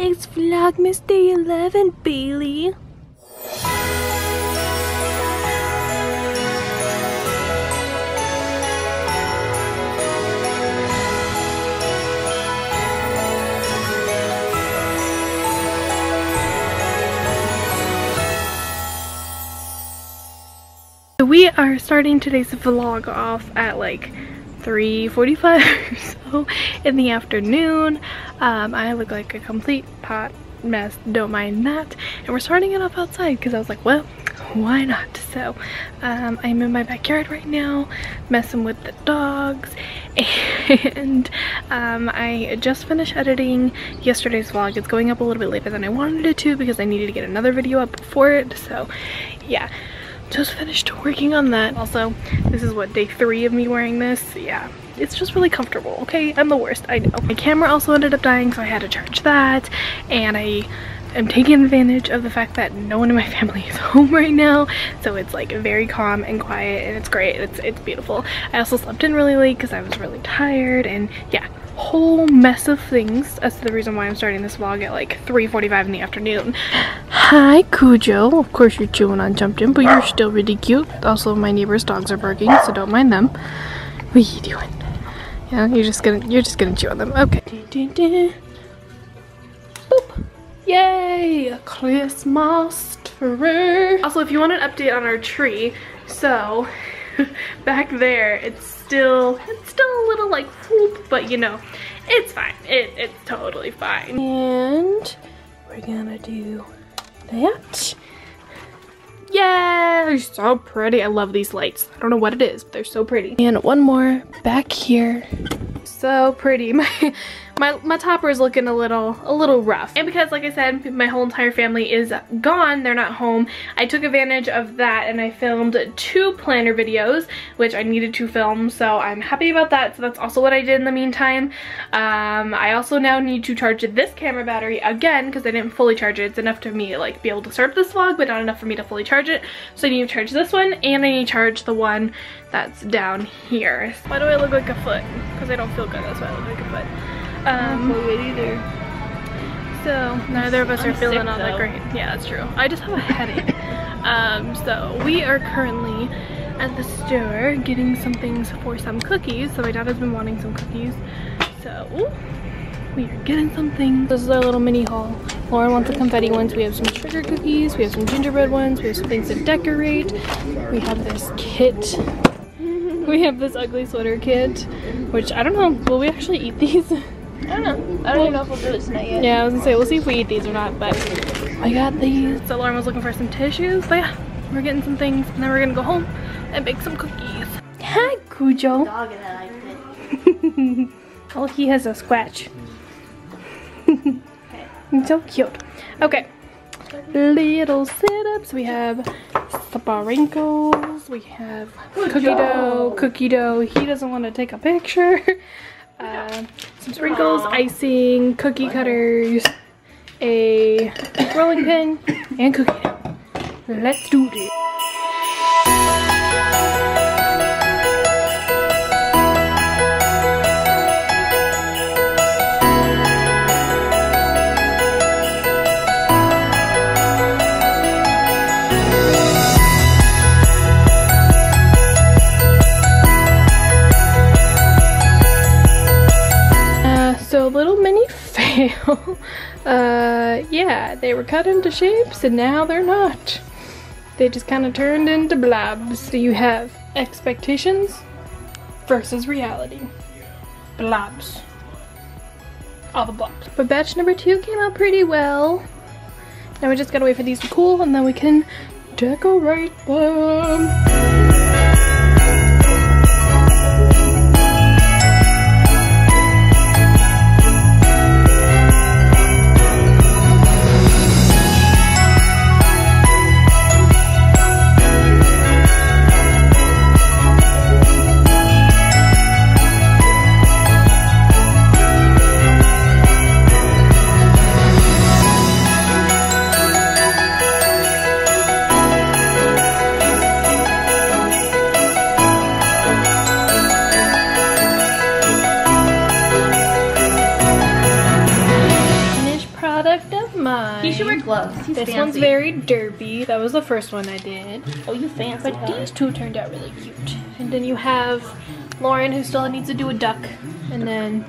It's Vlogmas Day 11, Bailey. We are starting today's vlog off at like 3.45 or so in the afternoon. Um, I look like a complete pot mess, don't mind that. And we're starting it off outside because I was like, well, why not? So um, I'm in my backyard right now, messing with the dogs. And um, I just finished editing yesterday's vlog. It's going up a little bit later than I wanted it to because I needed to get another video up before it. So yeah just finished working on that. Also, this is what, day three of me wearing this? Yeah, it's just really comfortable, okay? I'm the worst, I know. My camera also ended up dying, so I had to charge that, and I am taking advantage of the fact that no one in my family is home right now, so it's like very calm and quiet, and it's great, it's, it's beautiful. I also slept in really late because I was really tired, and yeah, whole mess of things as to the reason why I'm starting this vlog at like 3.45 in the afternoon. Hi Cujo. Of course you're chewing on Jumpton, but you're still really cute. Also my neighbor's dogs are barking, so don't mind them. What are you doing? Yeah, you're just gonna you're just gonna chew on them. Okay. Boop. Yay! A Christmas tree. Also, if you want an update on our tree, so back there, it's still, it's still a little like whoop, but you know, it's fine. It, it's totally fine. And we're gonna do that. Yay! So pretty. I love these lights. I don't know what it is, but they're so pretty. And one more back here. So pretty. My my, my topper is looking a little a little rough. And because like I said my whole entire family is gone they're not home I took advantage of that and I filmed two planner videos which I needed to film so I'm happy about that so that's also what I did in the meantime. Um, I also now need to charge this camera battery again because I didn't fully charge it. It's enough to me like be able to start this vlog but not enough for me to fully charge it. So I need to charge this one and I need to charge the one that's down here. Why do I look like a foot? Because I don't feel good that's why I look like a foot um, either. So neither of us I'm are feeling all that great. Yeah, that's true. I just have a headache. um, so we are currently at the store getting some things for some cookies. So my dad has been wanting some cookies. So we are getting some things. This is our little mini haul. Lauren wants the confetti ones. We have some sugar cookies. We have some gingerbread ones. We have some things to decorate. We have this kit. we have this ugly sweater kit, which I don't know. Will we actually eat these? I don't know. I don't even know if we'll do it tonight yet. Yeah, I was gonna say, we'll see if we eat these or not, but I got these. So Lauren was looking for some tissues, but yeah, we're getting some things, and then we're gonna go home and bake some cookies. Hi, Cujo. Dog and oh, he has a scratch. It's so cute. Okay. Little sit-ups. We have sprinkles. We have cookie dough. Cookie dough. He doesn't want to take a picture. Uh, some sprinkles, icing, cookie cutters, a rolling pin, and cookie dough. Let's do this. uh, yeah, they were cut into shapes and now they're not. They just kind of turned into blobs. So you have expectations versus reality. Blobs. All the blobs. But batch number two came out pretty well. Now we just gotta wait for these to cool and then we can decorate them. Mine. He should wear gloves. He's this fancy. one's very derby. That was the first one I did. Oh, you fancy. But these two turned out really cute. And then you have Lauren who still needs to do a duck. And then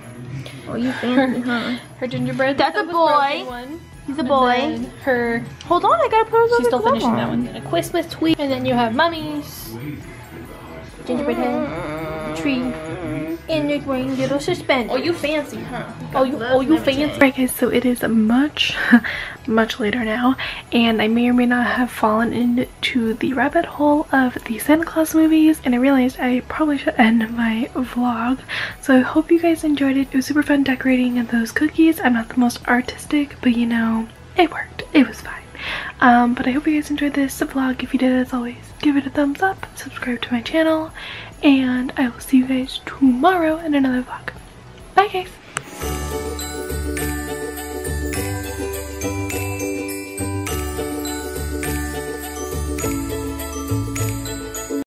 Oh, you fancy, huh? her gingerbread. That's that a boy. He's a And boy. then her, Hold on, I gotta put she's still finishing that one. Then a Christmas tweet. And then you have mummies. gingerbread mm. hen, tree, and it's wearing little suspenders. Oh, you fancy, huh? Oh, you, oh, you fancy. Right, guys, so it is much, much later now, and I may or may not have fallen into the rabbit hole of the Santa Claus movies, and I realized I probably should end my vlog. So I hope you guys enjoyed it. It was super fun decorating those cookies. I'm not the most artistic, but you know, it worked. It was fine. Um, but I hope you guys enjoyed this vlog. If you did, as always, give it a thumbs up, subscribe to my channel, and I will see you guys tomorrow in another vlog. Bye guys!